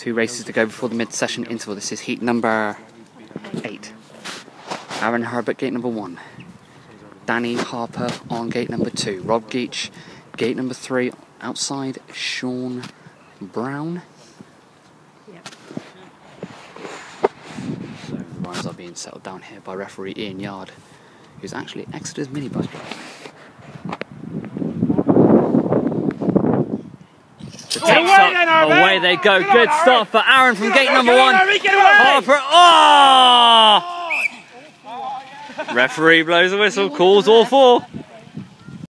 Two races to go before the mid-session interval. This is heat number eight. Aaron Herbert, gate number one. Danny Harper on gate number two. Rob Geach, gate number three. Outside, Shaun Brown. Yep. So the runners are being settled down here by referee Ian Yard, who's actually Exeter's minibus driver. The Away then, Away they go. Get Good Harvey. start for Aaron from gate number one. away, get away. Harper. Oh! Ah! Referee blows the whistle, calls all four.